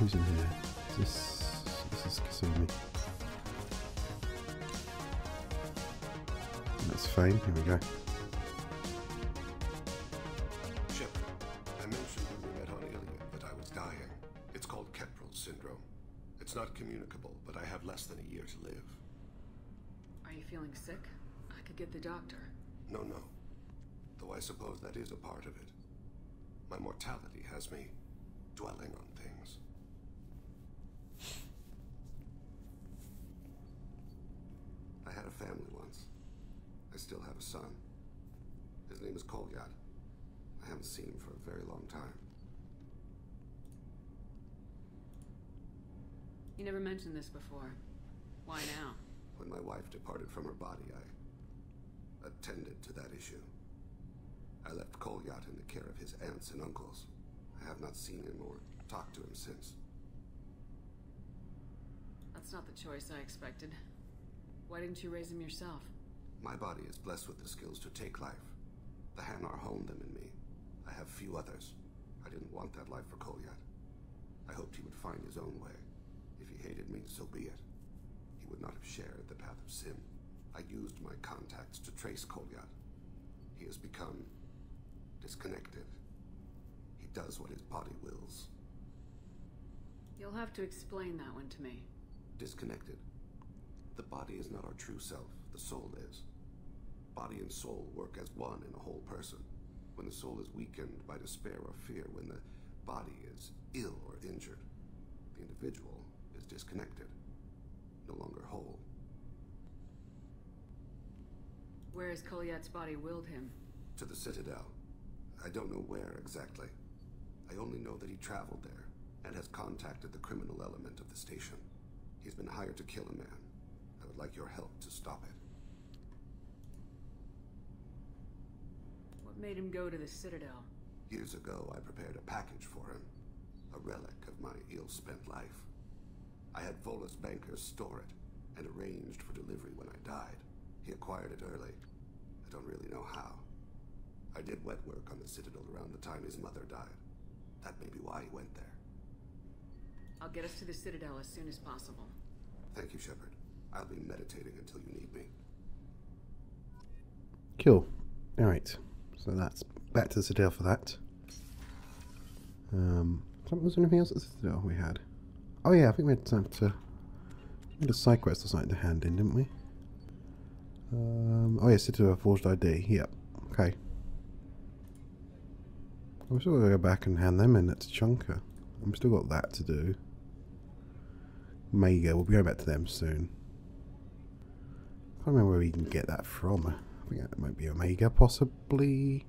Who's in here? Is this, this is Kasumi. That's fine. Here we go. Shepard, I mentioned when we met on Ilium that I was dying. It's called Kepral syndrome. It's not communicable, but I have less than a year to live. Are you feeling sick? I could get the doctor. No, no. Though I suppose that is a part of it. My mortality has me dwelling on things. I had a family once. I still have a son. His name is Kolyat. I haven't seen him for a very long time. You never mentioned this before. Why now? When my wife departed from her body, I attended to that issue. I left Kolyat in the care of his aunts and uncles. I have not seen him or talked to him since. That's not the choice I expected. Why didn't you raise him yourself? My body is blessed with the skills to take life. The Hanar honed them in me. I have few others. I didn't want that life for Kolyat. I hoped he would find his own way. If he hated me, so be it. He would not have shared the path of sin. I used my contacts to trace Kolyat. He has become disconnected. He does what his body wills. You'll have to explain that one to me. Disconnected. The body is not our true self, the soul is. Body and soul work as one in a whole person. When the soul is weakened by despair or fear, when the body is ill or injured, the individual is disconnected, no longer whole. Where has Kolyat's body willed him? To the Citadel. I don't know where exactly. I only know that he traveled there and has contacted the criminal element of the station. He's been hired to kill a man. I would like your help to stop it. What made him go to the Citadel? Years ago, I prepared a package for him. A relic of my ill-spent life. I had Volus bankers store it and arranged for delivery when I died. He acquired it early. I don't really know how. I did wet work on the Citadel around the time his mother died. That may be why he went there. I'll get us to the Citadel as soon as possible. Thank you, Shepard. I'll be meditating until you need me. Cool. Alright. So that's back to the Citadel for that. Um, was there anything else at the Citadel we had? Oh yeah, I think we had time to... We had a side quest or something to hand in, didn't we? Um, oh yeah, Citadel Forged ID. Yep. Okay. I'm still going to go back and hand them in at Chunker. I've still got that to do. Mega, we'll be going back to them soon. I can't remember where we can get that from. I think that might be Omega, possibly.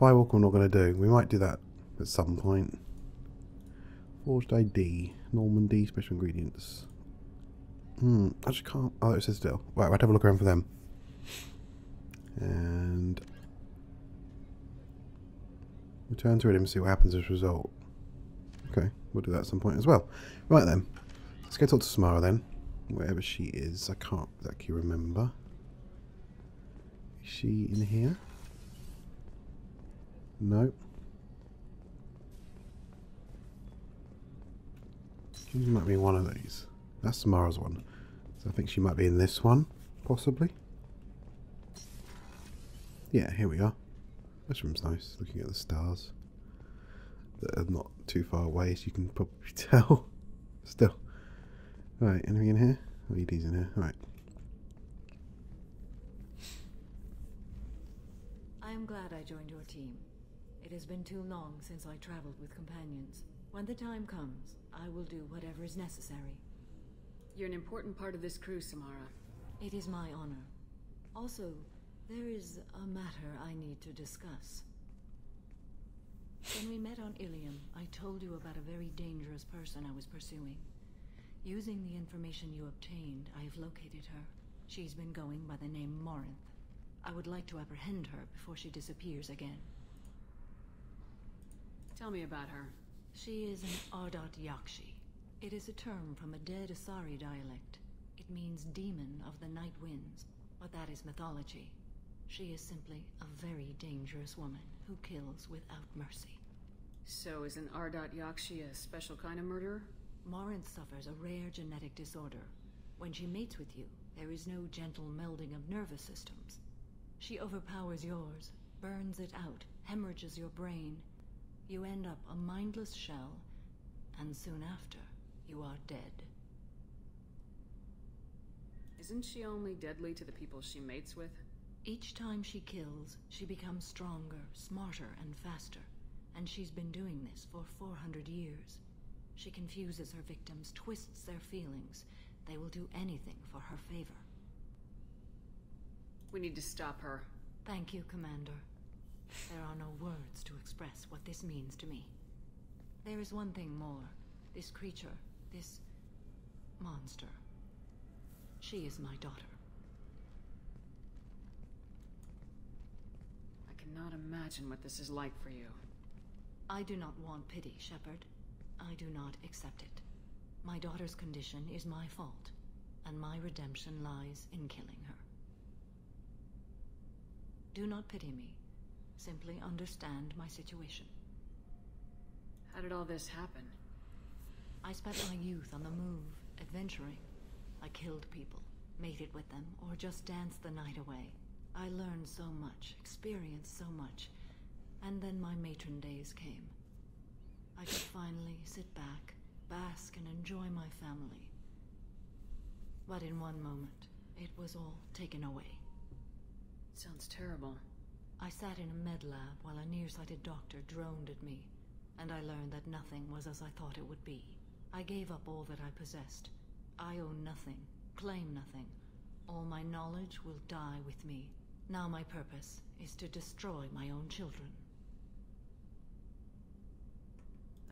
Firewalk we're not going to do. We might do that at some point. Forged ID. Normandy, special ingredients. Hmm, I just can't. Oh, it says still. Right, have have a look around for them. And. Return to it and see what happens as a result. Okay, we'll do that at some point as well. Right then. Let's go talk to Samara then. Wherever she is. I can't exactly remember. Is she in here? No. She might be one of these. That's Samara's one. So I think she might be in this one, possibly. Yeah, here we are. This room's nice, looking at the stars. That are not too far away, as you can probably tell. Still. Right, anything in here? LED's in here. Alright. I am glad I joined your team. It has been too long since I traveled with companions. When the time comes, I will do whatever is necessary. You're an important part of this crew, Samara. It is my honor. Also, there is a matter I need to discuss. When we met on Ilium, I told you about a very dangerous person I was pursuing. Using the information you obtained, I have located her. She's been going by the name Morinth. I would like to apprehend her before she disappears again. Tell me about her. She is an Ardat Yakshi. It is a term from a dead Asari dialect. It means demon of the night winds, but that is mythology. She is simply a very dangerous woman who kills without mercy. So isn't Ardat Yakshi a special kind of murderer? Morinth suffers a rare genetic disorder. When she mates with you, there is no gentle melding of nervous systems. She overpowers yours, burns it out, hemorrhages your brain. You end up a mindless shell, and soon after, you are dead. Isn't she only deadly to the people she mates with? Each time she kills, she becomes stronger, smarter, and faster. And she's been doing this for 400 years. She confuses her victims, twists their feelings. They will do anything for her favor. We need to stop her. Thank you, Commander. There are no words to express what this means to me. There is one thing more. This creature, this monster. She is my daughter. I cannot imagine what this is like for you. I do not want pity, Shepard. I do not accept it. My daughter's condition is my fault, and my redemption lies in killing her. Do not pity me. Simply understand my situation. How did all this happen? I spent my youth on the move, adventuring. I killed people, mated with them, or just danced the night away. I learned so much, experienced so much, and then my matron days came. I could finally sit back, bask, and enjoy my family. But in one moment, it was all taken away. Sounds terrible. I sat in a med lab while a nearsighted doctor droned at me, and I learned that nothing was as I thought it would be. I gave up all that I possessed. I own nothing, claim nothing. All my knowledge will die with me. Now my purpose is to destroy my own children.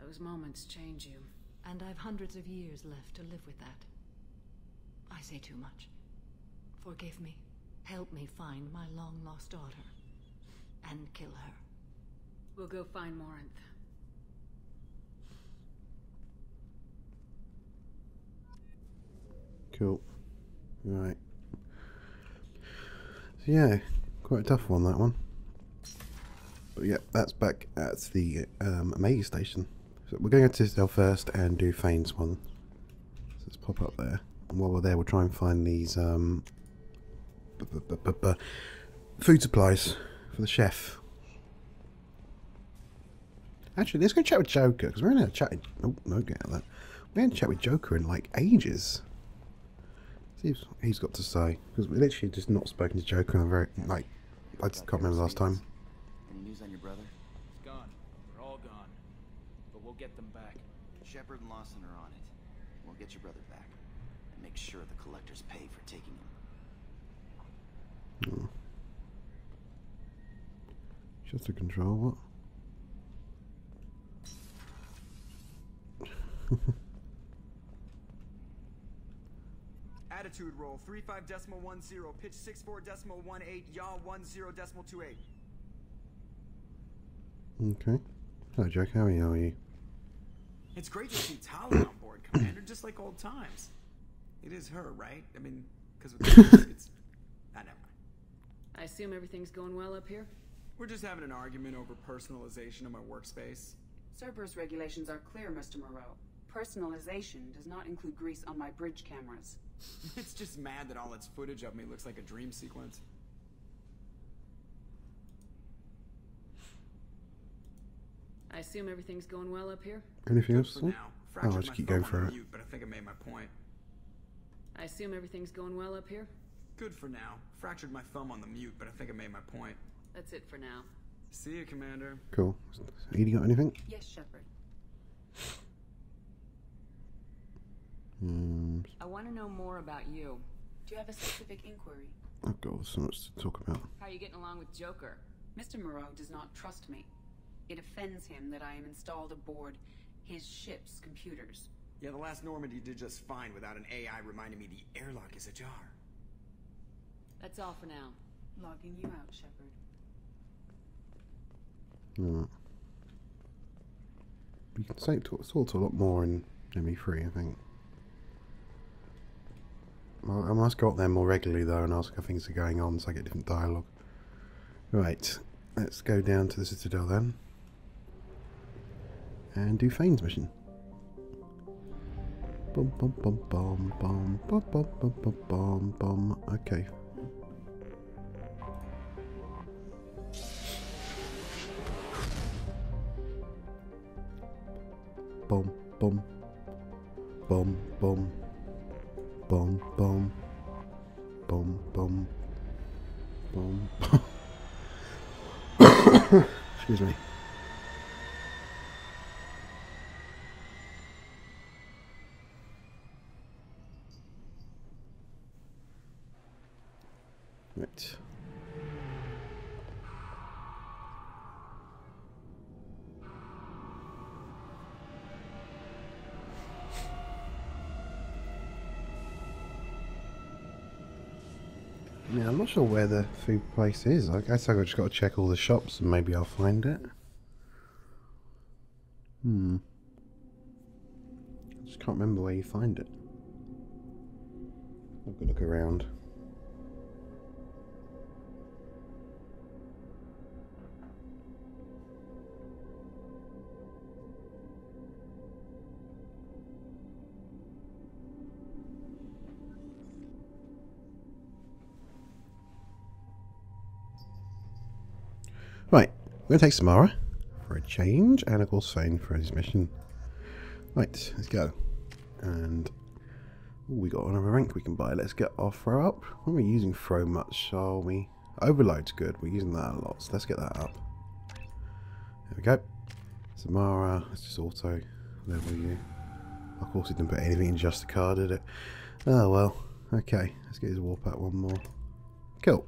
Those moments change you. And I've hundreds of years left to live with that. I say too much. Forgive me. Help me find my long-lost daughter. And kill her. We'll go find Morinth. Cool. Right. So yeah, quite a tough one that one. But yeah, that's back at the um, Omega station. So we're going to Citadel first and do Thane's one. So let's pop up there. And while we're there, we'll try and find these um, bu- bu- bu- food supplies for the chef. Actually, let's go chat with Joker because we're in a chat. Oh no, get out of that. We haven't chat with Joker in like ages. See what he's got to say because we literally just not spoken to Joker in a very like I just can't remember last time. Any news on your brother? It's gone. They're all gone. But we'll get them back. Shepard and Lawson are on it. We'll get your brother back. And make sure the collectors pay for taking him. Hmm. Just to control what? Attitude roll 35 decimal 10, pitch 64 decimal 18, yaw 10 decimal 28. Okay. Hi Jack, How are you? How are you? It's great to see Tali on board, Commander, just like old times. It is her, right? I mean, because it's. Ah, never mind. I assume everything's going well up here? We're just having an argument over personalization of my workspace. Cerberus regulations are clear, Mr. Moreau. Personalization does not include grease on my bridge cameras. It's just mad that all its footage of me looks like a dream sequence. I assume everything's going well up here? Anything Good else? for to say? now. Oh, I'll just keep going for the it. mute, but I think I made my point. I assume everything's going well up here? Good for now. Fractured my thumb on the mute, but I think I made my point. That's it for now. See you, Commander. Cool. EDI got anything? Yes, Shepard. Hmm. I want to know more about you. Do you have a specific inquiry? I've got so much to talk about. How are you getting along with Joker? Mr. Moreau does not trust me. It offends him that I am installed aboard his ship's computers. Yeah, the last Normandy did just fine without an AI reminding me the airlock is ajar. That's all for now. Logging you out, Shepard. Alright. We can say to, sort a lot more in ME3, I think. I must go up there more regularly though and ask how things are going on so I get different dialogue. Right, let's go down to the Citadel then. And do Thane's mission. Bum bum bum bum bum bum bum bum bum bum bum. Okay. Bum bum bum bum bum bum bum bum bum. Excuse me. Yeah, I'm not sure where the food place is. I guess I've just got to check all the shops and maybe I'll find it. Hmm. I just can't remember where you find it. Got to look around. Right, we're going to take Samara for a change, and of course Thane for his mission. Right, let's go. And ooh, we got another rank we can buy. Let's get our throw up. We're not using throw much, are we? Overload's good. We're using that a lot, so let's get that up. There we go. Samara, let's just auto level you. Of course, it didn't put anything in Justicar, did it? Oh well. Okay, let's get his warp out one more. Cool.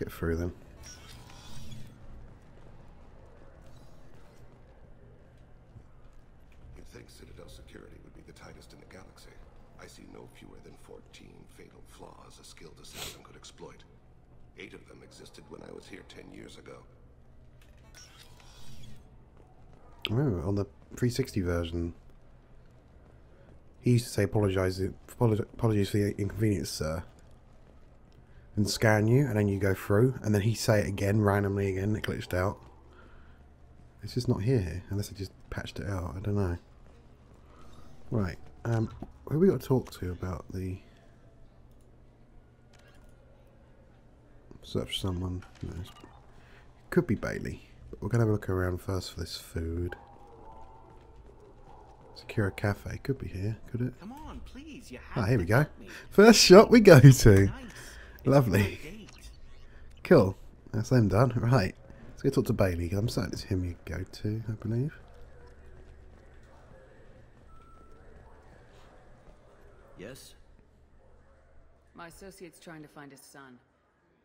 Get through then. You'd think Citadel security would be the tightest in the galaxy. I see no fewer than 14 fatal flaws a skilled assassin could exploit. Eight of them existed when I was here 10 years ago. Oh, on the 360 version, he used to say apologize, apolo- apologies for the inconvenience, sir. And scan you, and then you go through, and then he say it again, randomly again, it glitched out. It's just not here, unless I just patched it out, I don't know. Right, um, who we got to talk to about the... Search someone. No, could be Bailey. But we're going to have a look around first for this food. Zakera Cafe. Could be here, could it? Come on, please. You have Ah, here we go. First shot we go to. Nice. It's Lovely. Cool. That's them done. Right. Let's go talk to Bailey. I'm certain it's him you go to, I believe. Yes? My associate's trying to find his son.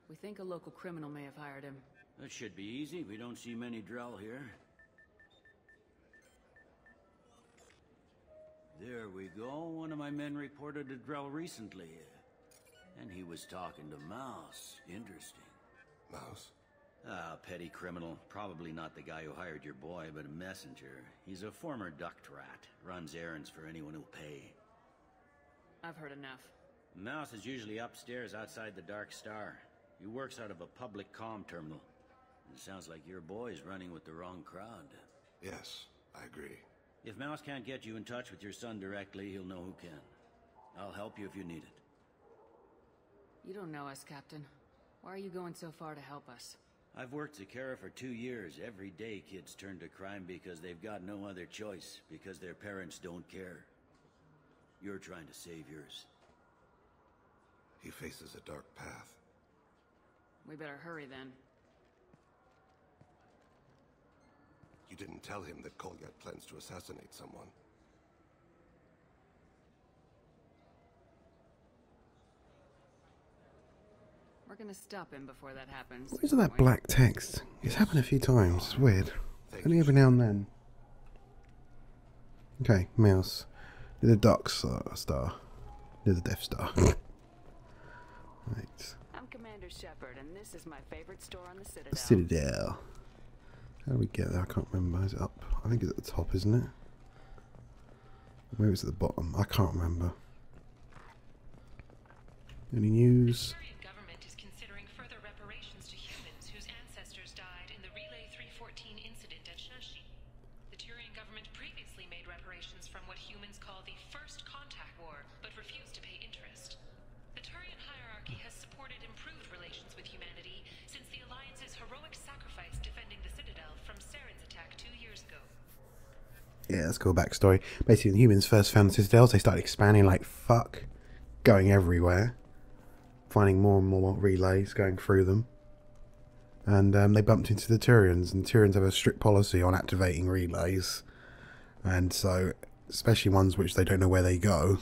We think a local criminal may have hired him. That should be easy. We don't see many Drell here. There we go. One of my men reported a Drell recently. And he was talking to Mouse. Interesting. Mouse? Ah, petty criminal. Probably not the guy who hired your boy, but a messenger. He's a former duct rat. Runs errands for anyone who'll pay. I've heard enough. Mouse is usually upstairs outside the Dark Star. He works out of a public comm terminal. It sounds like your boy's running with the wrong crowd. Yes, I agree. If Mouse can't get you in touch with your son directly, he'll know who can. I'll help you if you need it. You don't know us, Captain. Why are you going so far to help us? I've worked Zakera for two years. Every day kids turn to crime because they've got no other choice, because their parents don't care. You're trying to save yours. He faces a dark path. We better hurry then. You didn't tell him that Kolyat plans to assassinate someone. We're gonna stop him before that happens. What is that black text? It's happened a few times. It's weird. Thank Only every now and then. Okay, mouse. Near the Dark Star. Uh, star. Near the Death Star. right. I'm Commander Commander Shepard, and this is my favorite store on the Citadel. Citadel. How do we get there? I can't remember. Is it up? I think it's at the top, isn't it? Maybe it's at the bottom. I can't remember. Any news? Yeah, let's go backstory. Basically, when humans first found the citadels, they started expanding like fuck, going everywhere, finding more and more relays going through them. And um, they bumped into the Turians, and Turians have a strict policy on activating relays. And so, especially ones which they don't know where they go.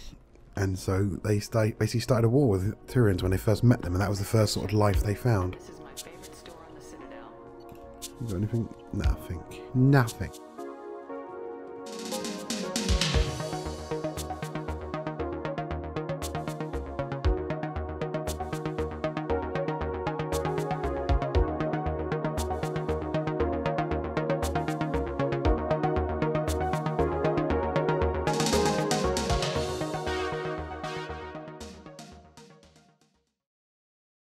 And so they sta basically started a war with Turians when they first met them, and that was the first sort of life they found. This is my favorite store on the Citadel. You got anything? Nothing. Nothing.